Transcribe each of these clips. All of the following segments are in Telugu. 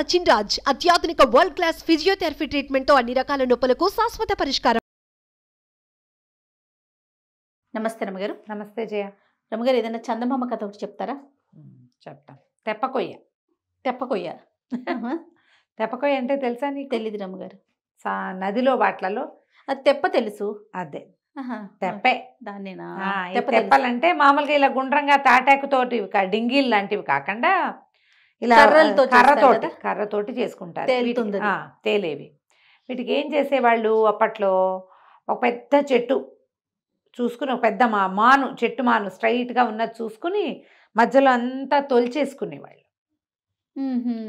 సచిన్ రాజ్ అత్యాధునిక వరల్డ్ క్లాస్ ఫిజియోథెరపీ ట్రీట్మెంట్తో అన్ని రకాల నొప్పులకు శాశ్వత పరిష్కారం. నమస్తే రమగారు నమస్తే జయ. రమగారు ఏదైనా చందమామ కథ ఒకటి చెప్తారా? చెప్తాం. తెప్పకొయ్య. తెప్పకొయ్య. తెప్పకొయ్య అంటే తెలుసా నీకు? తెలీదు రమగారు సా- నదిలో వాట్లలో? అది తెప్ప తెలుసు. అదే. తెప్పే. దాన్నేనా. తెప్పలంటే మామూలుగా ఇలా గుండ్రంగా తాటాకుతోటి కా- డింగీలు లాంటివి కాకుండా ఇలా కర్రతోటి? కర్రతోటి చేసుకుంటారు. తేలేవి. వీటికి ఏం చేసేవాళ్ళు అప్పట్లో? ఒక పెద్ద చెట్టు చూసుకుని ఒక పెద్ద మా మాను చెట్టు మాను స్ట్రైట్గా ఉన్నది చూసుకుని మధ్యలో అంతా తొలిచేసుకునేవాళ్ళు.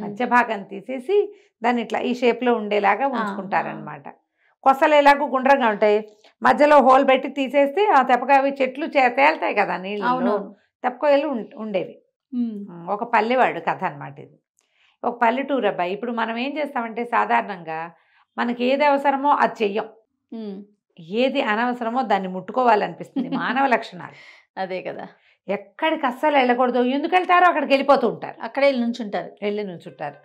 మధ్య భాగం తీసేసి దాన్ని ఇట్లా ఈ షేప్లో ఉండేలాగా ఉంచుకుంటారనమాట కొసలు ఎలాగో గుండ్రంగా ఉంటాయి. మధ్యలో హోల్ పెట్టి తీసేస్తే ఆ తెప్పకాయ చెట్లు తేలుతాయి కదా నీళ్ళు తెప్పకాయలు ఉండేవి. ఒక పల్లెవాడు కథ అనమాట ఇది. ఒక పల్లెటూరు అబ్బాయి. ఇప్పుడు మనం ఏం చేస్తామంటే సాధారణంగా మనకి ఏది అవసరమో అది చెయ్యం. ఏది అనవసరమో దాన్ని ముట్టుకోవాలనిపిస్తుంది. మానవ లక్షణాలు. అదే కదా. ఎక్కడికి అస్సలు వెళ్ళకూడదు. ఎందుకు వెళ్తారో అక్కడికి వెళ్ళిపోతూ ఉంటారు. అక్కడే వెళ్ళి నుంచుంటారు. వెళ్ళి నుంచుంటారు.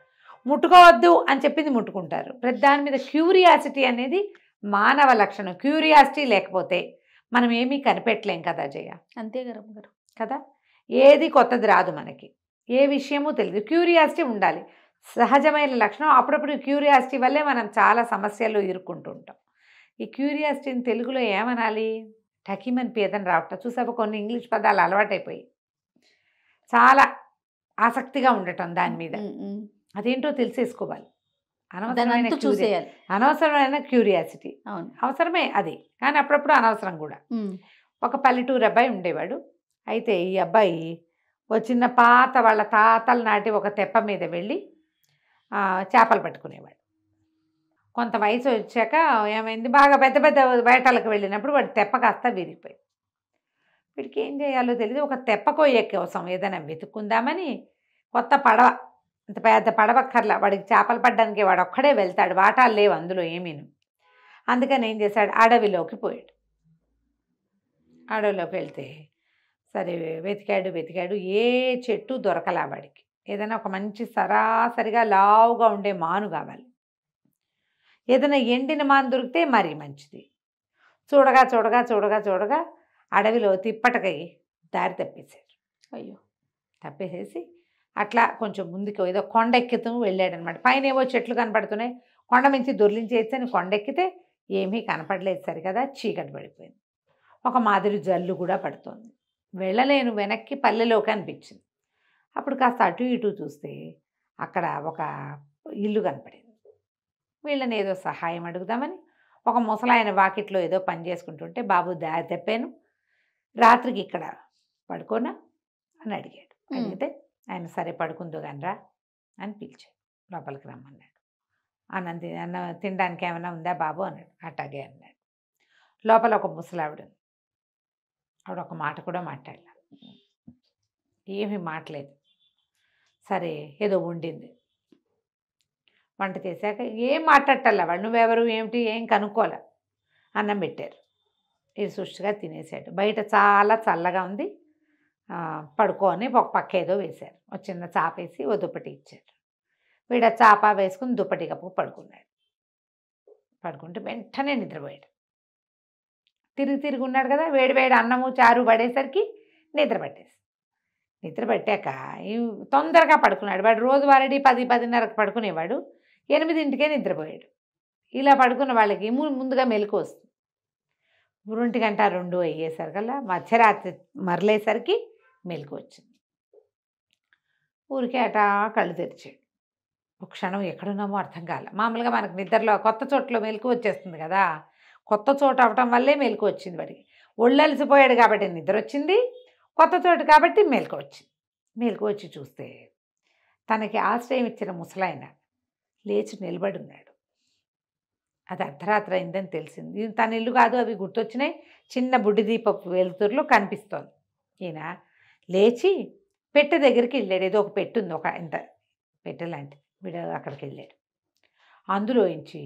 ముట్టుకోవద్దు అని చెప్పింది ముట్టుకుంటారు. ప్రతి దాని మీద క్యూరియాసిటీ అనేది మానవ లక్షణం. క్యూరియాసిటీ లేకపోతే మనం ఏమీ కనిపెట్టలేం కదా జయ అంతే రమగారు కదా? ఏది కొత్తది రాదు మనకి. ఏ విషయమూ తెలియదు క్యూరియాసిటీ ఉండాలి. సహజమైన లక్షణం అప్పుడప్పుడు క్యూరియాసిటీ వల్లే మనం చాలా సమస్యల్లో ఇరుక్కుంటూ ఉంటాం ఈ క్యూరియాసిటీని తెలుగులో ఏమనాలి? టకీమని పేదని రావటం. చూసావా కొన్ని ఇంగ్లీష్ పదాలు అలవాటైపోయి చాలా ఆసక్తిగా ఉండటం దాని మీద. అదేంటో తెలిసేసుకోవాలి. అనవసరమైన చూసేయాలి. అనవసరమైన క్యూరియాసిటీ. అవును. అవసరమే అది. కానీ అప్పుడప్పుడు అనవసరం కూడా. ఒక పల్లెటూరు అబ్బాయి ఉండేవాడు. అయితే ఈ అబ్బాయి ఓ చిన్న పాత వాళ్ళ తాతల నాటి ఒక తెప్ప మీద వెళ్ళి చేపలు పట్టుకునేవాడు. కొంత వయసు వచ్చాక ఏమైంది? బాగా పెద్ద పెద్ద వేటలకు వెళ్ళినప్పుడు వాడు తెప్ప కాస్త విరిగిపోయింది. వీడికి ఏం చేయాలో తెలియదు ఒక తెప్ప కొయ్య కోసం ఏదైనా వెతుక్కుందామని కొత్త పడవ అంత పెద్ద పడవక్కర్లా వాడికి చేపలు పడ్డానికి వాడు ఒక్కడే వెళ్తాడు. వాటాలు లేవు అందులో ఏమీను. అందుకని ఏం చేశాడు? అడవిలోకి పోయాడు. అడవిలోకి వెళ్తే సరే వెతికాడు వెతికాడు ఏ చెట్టు దొరకలా వాడికి. ఏదైనా ఒక మంచి సరాసరిగా లావుగా ఉండే మాను కావాలి. ఏదైనా ఎండిన మాను దొరికితే మరీ మంచిది. చూడగా చూడగా చూడగా చూడగా అడవిలో తిప్పటకై దారి తప్పేశాడు అయ్యో! తప్పేసేసి అట్లా కొంచెం ముందుకు ఏదో కొండ ఎక్కుతూ వెళ్ళాడనమాట. పైన ఏవో చెట్లు కనపడుతున్నాయి. కొండ మించి దొర్లించేస్తే అని కొండ ఎక్కితే ఏమీ కనపడలేదు సరి కదా చీకటి పడిపోయింది. ఒక మాదిరి జల్లు కూడా పడుతోంది. వెళ్ళలేను వెనక్కి పల్లెలోకి అనిపించింది. అప్పుడు కాస్త అటు ఇటు చూస్తే అక్కడ ఒక ఇల్లు కనపడింది. వీళ్ళని ఏదో సహాయం అడుగుదామని ఒక ముసలాయన వాకిట్లో ఏదో పని చేసుకుంటుంటే బాబు దారి తెప్పాను. రాత్రికి ఇక్కడ పడుకోనా? అని అడిగాడు. అడిగితే ఆయన సరే పడుకుందో రా అని పిలిచాడు. లోపలికి రమ్మన్నాడు. అన్నం అన్నం తినడానికి ఏమైనా ఉందా బాబు? అన్నాడు. అట్టాగే అన్నాడు. లోపల ఒక ముసలావిడ ఉంది. ఆవిడ ఒక మాట కూడా మాట్లాడలే. ఏమీ మాట్లేదు సరే ఏదో వండింది వంట చేశాక ఏం మాట్లాడటల్లా వాడు నువ్వెవరు? ఏమిటి? ఏం కనుక్కోలే అన్నం పెట్టారు. ఇది సుష్టిగా తినేసాడు బయట చాలా చల్లగా ఉంది. ఆ, పడుకో అని ఒక పక్క ఏదో వేశారు. ఒక చిన్న చాప వేసి ఓ దుప్పటి ఇచ్చారు. వీడు చాప వేసుకుని దుప్పటి కప్పు పడుకున్నాడు. పడుకుంటే వెంటనే నిద్రపోయాడు. తిరిగి తిరిగి ఉన్నాడు కదా వేడి వేడి అన్నము చారు పడేసరికి నిద్ర పట్టేసి. నిద్ర పట్టాక ఈ తొందరగా పడుకున్నాడు. వాడు రోజు వారడి పది పదిన్నరకు పడుకునేవాడు. ఎనిమిదింటికే నిద్రపోయాడు. ఇలా పడుకున్న వాళ్ళకి ముందుగా మెలకు వస్తుంది. ఒంటి గంట రెండు అయ్యేసరికల్లా మధ్యరాత్రి మరలేసరికి మెలకు వచ్చింది. ఊరికే అటా కళ్ళు తెరిచాడు. ఒక క్షణం ఎక్కడున్నామో అర్థం కాలే. మామూలుగా మనకు నిద్రలో కొత్త చోట్ల మెలకు వచ్చేస్తుంది కదా. కొత్త చోట అవటం వల్లే మెలకు వచ్చింది వాడికి ఒళ్ళలిసిపోయాడు కాబట్టి నిద్ర వచ్చింది. కొత్త చోటు కాబట్టి మెలకు వచ్చింది. మెలకు వచ్చి చూస్తే తనకి ఆశ్రయం ఇచ్చిన ముసలాయన లేచి నిలబడి ఉన్నాడు అది అర్ధరాత్రి అయిందని తెలిసింది. ఇది తన ఇల్లు కాదు అవి గుర్తొచ్చినాయి. చిన్న బుడ్డి దీపపు వెలుతురులో కనిపిస్తోంది. ఈయన లేచి పెట్టె దగ్గరికి వెళ్ళాడు. ఏదో ఒక పెట్టుంది ఒక ఇంత పెట్టె లాంటిది. వీడు అక్కడికి వెళ్ళాడు. అందులోంచి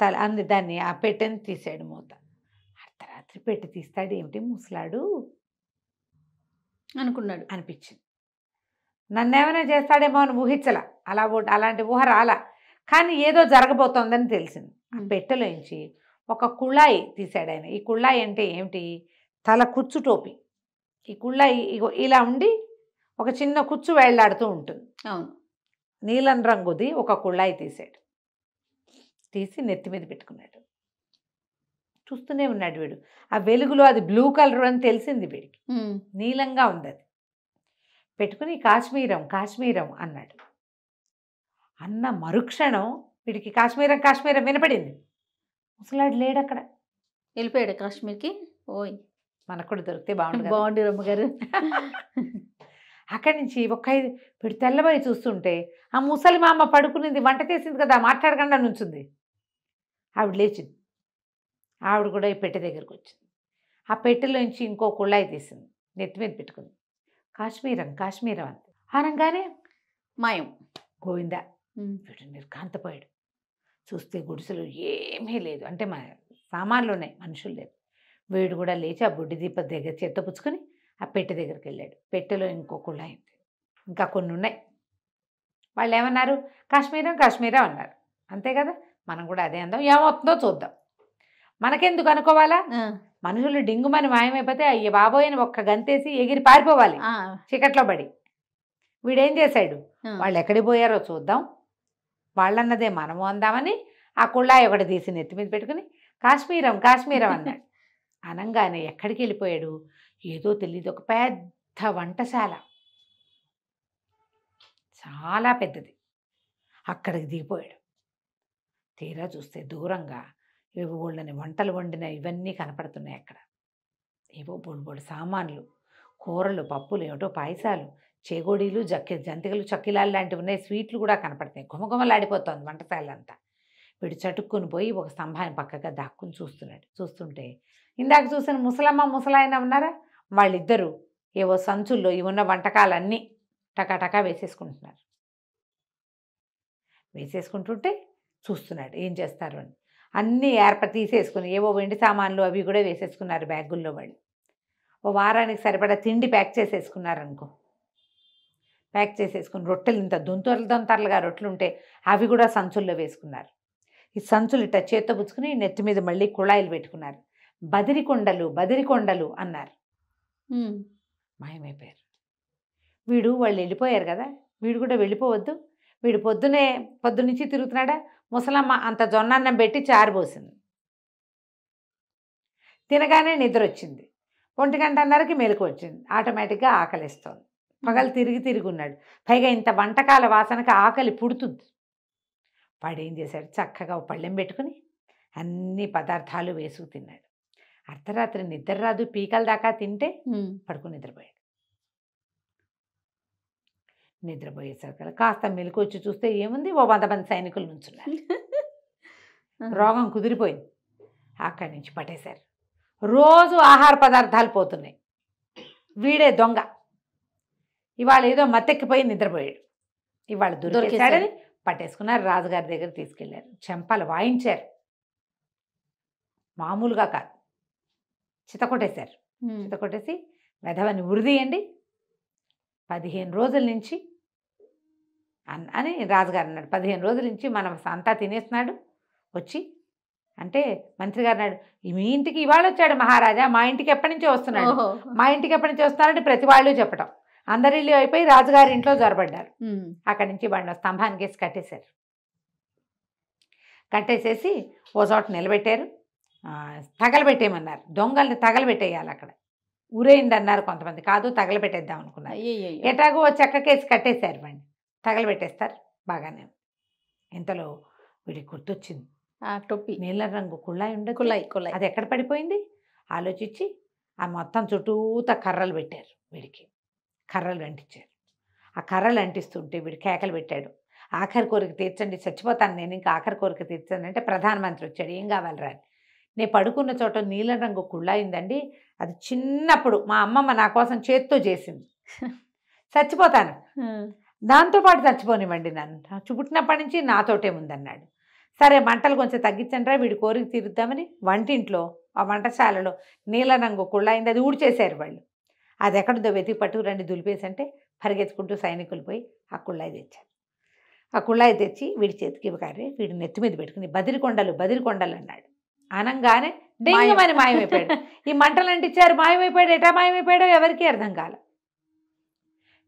తల అంది దాన్ని ఆ పెట్టెని తీసాడు మూత. అర్ధరాత్రి పెట్టి తీస్తాడు ఏమిటి ముసలాడు? అనుకున్నాడు. అనిపించింది. నన్నేమైనా చేస్తాడేమో అని ఊహించలా. అలా అలాంటి ఊహ రాలా. కానీ ఏదో జరగబోతోందని తెలిసింది. ఆ. పెట్టెలోంచి ఒక కుళాయి తీశాడు ఆయన. ఈ కుళాయి అంటే ఏమిటి? తల కుచ్చు టోపి. ఈ ఇగో ఇలా ఉండి ఒక చిన్న కుచ్చు వేళ్ళాడుతూ ఉంటుంది. అవును. నీలం రంగుది ఒక కుళాయి తీశాడు తీసి నెత్తి మీద పెట్టుకున్నాడు. చూస్తూనే ఉన్నాడు వీడు. ఆ వెలుగులో అది బ్లూ కలర్ అని తెలిసింది వీడికి. నీలంగా ఉంది అది పెట్టుకుని కాశ్మీరం కాశ్మీరం అన్నాడు. అన్న మరుక్షణం వీడికి కాశ్మీరం కాశ్మీరం వినపడింది. ముసలాడు లేడు అక్కడ. వెళ్ళిపోయాడు కాశ్మీర్కి. ఓయ్. మనకు కూడా దొరికితే బాగుంటుంది. బాగుంది రమ్మగారు అక్కడి నుంచి ఒక ఐదు వీడు తెల్లబోయి చూస్తుంటే ఆ ముసలి మామ పడుకునింది వంట చేసింది కదా మాట్లాడకుండా నుంచుంది. ఆవిడ లేచింది. ఆవిడ కూడా ఈ పెట్టె దగ్గరికి వచ్చింది. ఆ పెట్టెలోంచి ఇంకో కుళ్ళాయి తీసింది. నెత్తి మీద పెట్టుకుంది. కాశ్మీరం కాశ్మీరం అంతే అనగానే? మాయం. గోవిందా. వీడు నిర్కాంతపోయాడు చూస్తే గుడిసెలు ఏమీ లేదు. అంటే మన సామాన్లు ఉన్నాయి మనుషులు లేరు. వీడు కూడా లేచి ఆ బుడ్డి దీప దగ్గర చేత్తో పుచ్చుకొని ఆ పెట్టె దగ్గరికి వెళ్ళాడు. పెట్టెలో ఇంకో కుళ్ళాయి ఉంది. ఇంకా కొన్ని ఉన్నాయి. వాళ్ళు ఏమన్నారు కాశ్మీరం కాశ్మీరం అన్నారు. అంతే కదా? మనం కూడా అదే అందాం. ఏమవుతుందో చూద్దాం. మనకెందుకు అనుకోవాలా? మనుషులు డింగుమని మాయమైపోతే అయ్య బాబోయని ఒక్క గంతేసి ఎగిరి పారిపోవాలి. చీకట్లో పడి. వీడేం చేశాడు. వాళ్ళు ఎక్కడికి పోయారో చూద్దాం. వాళ్ళన్నదే మనము అందామని ఆ కుళ్ళాయి ఒకటి తీసి నెత్తి మీద పెట్టుకుని కాశ్మీరం కాశ్మీరం అన్నాడు. అనంగానే ఎక్కడికి వెళ్ళిపోయాడు? ఏదో తెలియదు ఒక పెద్ద వంటశాల. చాలా పెద్దది. అక్కడికి దిగిపోయాడు. తీరా చూస్తే దూరంగా ఏవో వాళ్ళని వంటలు వండిన ఇవన్నీ కనపడుతున్నాయి అక్కడ. ఏవో బొడు సామాన్లు కూరలు పప్పులు ఏమిటో పాయసాలు చేగోడీలు జక్కి జంతికలు చక్కిలాలు లాంటివి ఉన్నాయి. స్వీట్లు కూడా కనపడుతున్నాయి. గుమగుమలాడిపోతోంది వంటశాలంతా వీడు చటుక్కుని పోయి ఒక స్తంభాన్ని పక్కగా దాక్కుని చూస్తున్నాడు. చూస్తుంటే ఇందాక చూసిన ముసలమ్మ ముసలాయన ఉన్నారా? వాళ్ళిద్దరూ ఏవో సంచుల్లో ఇవి ఉన్న వంటకాలన్నీ టకాటకా వేసేసుకుంటున్నారు. వేసేసుకుంటుంటే చూస్తున్నాడు. ఏం చేస్తారు అని. అన్నీ ఏర్ప తీసేసుకుని ఏవో వెండి సామాన్లు అవి కూడా వేసేసుకున్నారు బ్యాగుల్లో వాళ్ళు. ఓ వారానికి సరిపడా తిండి ప్యాక్ చేసేసుకున్నారు అనుకో ప్యాక్ చేసేసుకుని రొట్టెలు ఇంత దొంతరలు దొంతరలుగా రొట్టెలు ఉంటే అవి కూడా సంచుల్లో వేసుకున్నారు. ఈ సంచులు ఇట్ట చేత్తో పుచ్చుకుని నెత్తి మీద మళ్ళీ కుళాయిలు పెట్టుకున్నారు. బదిరికొండలు బదిరికొండలు అన్నారు. మాయమైపోయారు. వీడు వాళ్ళు వెళ్ళిపోయారు కదా. వీడు కూడా వెళ్ళిపోవద్దు. వీడు పొద్దునే పొద్దునుంచి తిరుగుతున్నాడా? ముసలమ్మ అంత జొన్నన్నం పెట్టి చారుపోసింది తినగానే నిద్ర వచ్చింది ఒంటి గంటన్నరకి మెలకు వచ్చింది. ఆటోమేటిక్గా ఆకలిస్తోంది. పగలు తిరిగి తిరిగి ఉన్నాడు. పైగా ఇంత వంటకాల వాసనకి ఆకలి పుడుతుంది. వాడు ఏం చేశాడు? చక్కగా పళ్ళెం పెట్టుకుని అన్ని పదార్థాలు వేసుకు తిన్నాడు. అర్ధరాత్రి నిద్ర రాదు. పీకల దాకా తింటే. పడుకుని నిద్రపోయాడు. నిద్రపోయేసరికి కాస్త మెలకు వచ్చి చూస్తే ఏముంది? ఓ వంద మంది సైనికులు నుంచున్నారు. రోగం కుదిరిపోయింది. అక్కడి నుంచి పట్టేశారు. రోజు ఆహార పదార్థాలు పోతున్నాయి. వీడే దొంగ. ఇవాళ ఏదో మత్తెక్కిపోయి నిద్రపోయాడు. ఇవాళ దొరికేశాడని పట్టేసుకున్నారు. రాజుగారి దగ్గర తీసుకెళ్ళారు. చెంపలు వాయించారు. మామూలుగా కాదు. చిత కొట్టేశారు ఉమ్. చిత కొట్టేసి వెధవని ఉరిదీయండి. పదిహేను రోజుల నుంచి అన్- రాజుగారు అన్నాడు. పదిహేను రోజుల నుంచి మనం అంతా తినేస్తున్నాడు. వచ్చి అంటే మంత్రి గారు అన్నాడు మీ ఇంటికి ఇవాళ వచ్చాడు మహారాజా మా ఇంటికి ఎప్పటి నుంచో వస్తున్నాడు. మా ఇంటికి ఎప్పటి నుంచి వస్తున్నాడంటే ప్రతి వాళ్ళు చెప్పటం. అందరి ఇల్లు అయిపోయి రాజుగారి ఇంట్లో జొరబడ్డారు ఉమ్. అక్కడి నుంచి వాడిని ఓ స్తంభానికి వేసి కట్టేశారు. కట్టేసేసి ఓ చోట నిలబెట్టారు. తగలబెట్టేయమన్నారు. దొంగల్ని తగలబెట్టేయాలి అక్కడ. ఊరేయింది అన్నారు కొంతమంది. కాదు తగలబెట్టేద్దాం అనుకున్నారు. ఎటాగో చెక్కకేసి కట్టేశారు వాడిని. తగలబెట్టేస్తారు బాగానే. ఇంతలో వీడికి గుర్తొచ్చింది. ఆ టొప్పి. నీళ్ళ రంగు కుళ్ళాయి ఉండదు కులాయి కులాయి అది ఎక్కడ పడిపోయింది? ఆలోచించి ఆ మొత్తం చుట్టూత కర్రలు పెట్టారు వీడికి. కర్రలు అంటించారు. ఆ కర్రలు అంటిస్తుంటే వీడు కేకలు పెట్టాడు. ఆఖరి కోరిక తీర్చండి చచ్చిపోతాను నేను ఇంకా ఆఖరి కోరిక తీర్చండి అంటే ప్రధానమంత్రి వచ్చాడు. ఏం కావాలిరా? అని నేను పడుకున్న చోట నీలం రంగు కుళ్ళాయిందండి. అది చిన్నప్పుడు మా అమ్మమ్మ నా కోసం చేత్తో చేసింది. చచ్చిపోతాను. దాంతోపాటు చచ్చిపోనివ్వండి నన్ను. చుపుట్టినప్పటి నుంచి నాతోటే ఉందన్నాడు సరే మంటలు కొంచెం తగ్గించండిరా వీడి కోరిక తీరుద్దామని వంటింట్లో ఆ వంటశాలలో నీల రంగు కుళ్ళాయింది అది ఊడ్చేశారు వాళ్ళు. అది ఎక్కడుందో వెతికి పట్టుకు రండి దులిపేసి అంటే పరిగెత్తుకుంటూ సైనికులు పోయి ఆ కుళ్ళాయి తెచ్చారు. ఆ కుళ్ళాయి తెచ్చి వీడి చేతికి ఇవ్వగానే వీడి నెత్తి మీద పెట్టుకుని బదిరికొండలు బదిరికొండలు అన్నాడు. అనంగానే డెంగమని మాయమైపోయాడు. ఈ మంటలు అంటించారు మాయమైపోయాడు ఎటా మాయమైపోయాడో ఎవరికీ అర్థం కాల.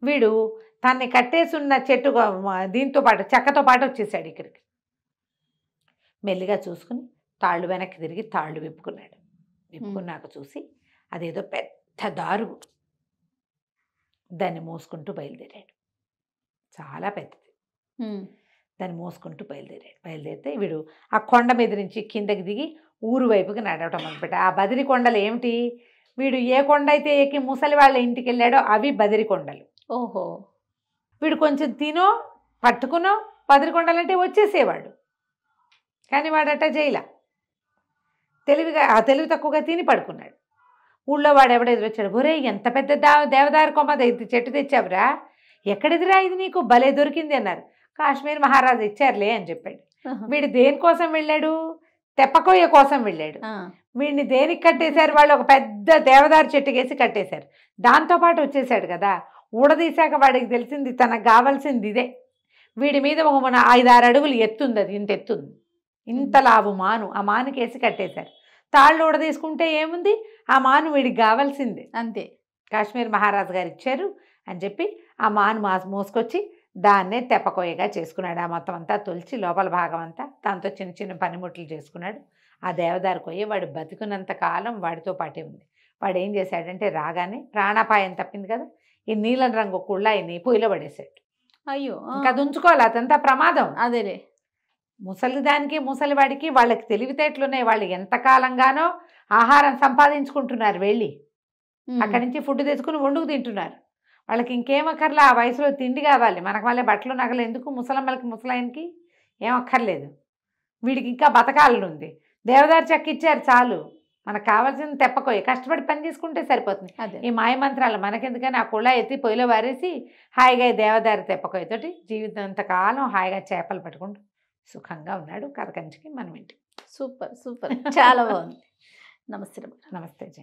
వీడు తన్ని కట్టేసున్న చెట్టు దీంతో పాటు చెక్కతో పాటు వచ్చేసాడు ఇక్కడికి. మెల్లిగా చూసుకుని తాళ్ళు వెనక్కి తిరిగి తాళ్ళు విప్పుకున్నాడు. విప్పుకున్నాక చూసి అదేదో పెద్ద దారు దాన్ని మోసుకుంటూ బయలుదేరాడు. చాలా పెద్దది. దాన్ని మోసుకుంటూ బయలుదేరాడు. బయలుదేరితే వీడు ఆ కొండ మీద నుంచి కిందకి దిగి ఊరు వైపుకి నడవటం మొదలుపెట్టాడు ఆ బదిరి కొండలు ఏమిటి? వీడు ఏ కొండ అయితే ఎక్కి ముసలి వాళ్ళ ఇంటికి వెళ్ళాడో అవి బదిరి కొండలు. ఓహో. వీడు కొంచెం తినో పట్టుకునో బదిరి కొండలు అంటే వచ్చేసేవాడు. కానీ వాడట జైల తెలివిగా ఆ తెలివి తక్కువగా తిని పడుకున్నాడు. ఊళ్ళో వాడు ఎవడో ఎదురొచ్చాడు. ఒరే ఎంత పెద్ద దా దేవదారు కొమ్మ చెట్టు తెచ్చావురా. ఎక్కడిదిరా ఇది నీకు? భలే దొరికింది అన్నారు. కాశ్మీర్ మహారాజు ఇచ్చారులే అని చెప్పాడు. వీడు దేనికోసం వెళ్ళాడు? తెప్పకొయ్య కోసం వెళ్ళాడు. వీడిని దేనికి కట్టేశారు? వాళ్ళు ఒక పెద్ద దేవదారు చెట్టుకేసి కట్టేశారు. దాంతోపాటు వచ్చేసాడు కదా. ఊడదీశాక వాడికి తెలిసింది తనకు కావాల్సింది ఇదే. వీడి మీద ఒక మన ఐదారు అడుగులు ఎత్తుంది అది ఇంత ఎత్తుంది. ఇంత లావు మాను. ఆ మానుకేసి కట్టేశారు. తాళ్ళు ఊడదీసుకుంటే ఏముంది? ఆ మాను వీడికి కావాల్సిందే. అంతే. కాశ్మీర్ మహారాజు గారు ఇచ్చారు అని చెప్పి ఆ మాను మాస్ మోసుకొచ్చి దాన్నే తెప్పకోయగా చేసుకున్నాడు. ఆ మొత్తం అంతా తొలిచి లోపల భాగం అంతా దాంతో చిన్న చిన్న పనిముట్లు చేసుకున్నాడు. ఆ దేవదారు కొయ్య వాడు బతుకున్నంత కాలం వాడితో పాటే ఉంది. వాడు ఏం చేశాడంటే రాగానే ప్రాణాపాయం తప్పింది కదా ఈ నీలం రంగు కుళ్ళాయిని పొయ్యిలో పడేశాడు. అయ్యో ఇంకా అది ఉంచుకోవాలి అదంతా ప్రమాదం. అదేలే. ముసలిదానికి ముసలివాడికి వాళ్ళకి తెలివితేటలున్నాయి. వాళ్ళు ఎంతకాలంగానో ఆహారం సంపాదించుకుంటున్నారు వెళ్ళి. అక్కడి నుంచి ఫుడ్ తెచ్చుకుని వండుకు తింటున్నారు. వాళ్ళకి ఇంకేం అక్కర్లే? ఆ వయసులో తిండి కావాలి. మనకు వాళ్ళే బట్టలు నగలు ఎందుకు? ముసలమ్మలకి ముసలాయనకి ఏం అక్కర్లేదు. వీడికి ఇంకా బతకాలని ఉంది దేవదారు చెక్క ఇచ్చారు చాలు. మనకు కావాల్సింది తెప్పకోయి. కష్టపడి పని చేసుకుంటే సరిపోతుంది. అదే. ఈ మాయ మంత్రాలు మనకెందుకని ఆ కుళ ఎత్తి పొయ్యిలో వారేసి హాయిగా దేవదారి తెప్పకోయతోటి జీవితం కాలం హాయిగా చేపలు పట్టుకుంటూ సుఖంగా ఉన్నాడు కథకంచికి మనం ఇంటి సూపర్ సూపర్. చాలా బాగుంది. నమస్తే. నమస్తే జయ.